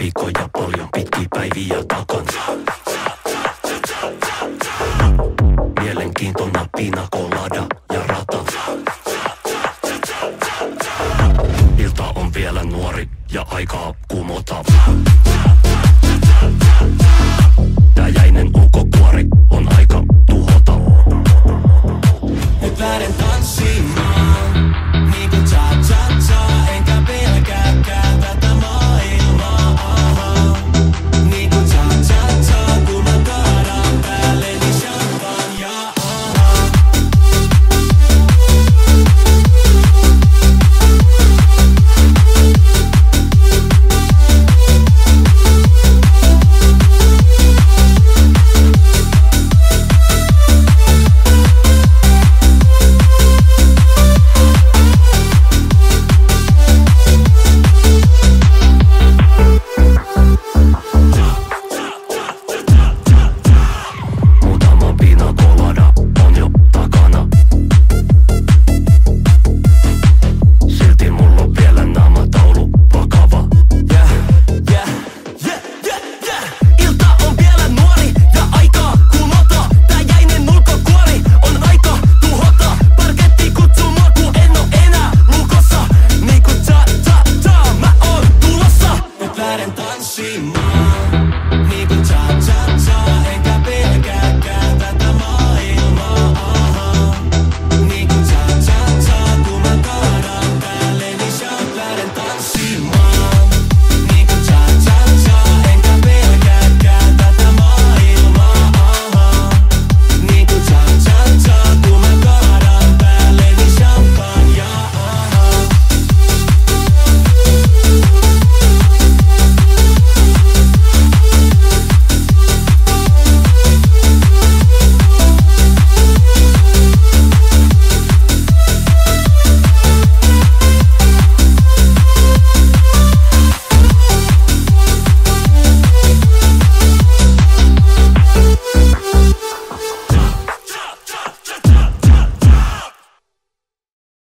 viikkoja paljon pitkiä päiviä takansa. Mielenkiintona pina colada ja rata. Ilta on vielä nuori ja aikaa kumota. see more.